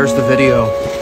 Where's the video?